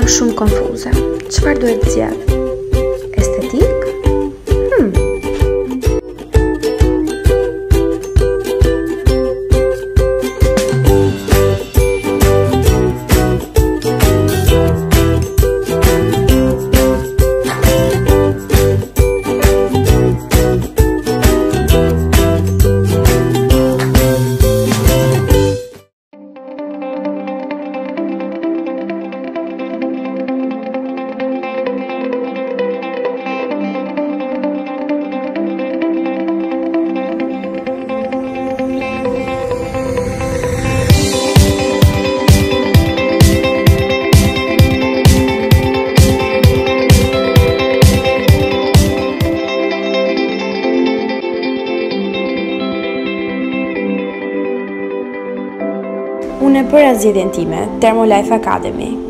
jam shumë konfuze. Qëfar duhet të zjedhë? Unë e përra zjedhjen time, Thermolife Academy.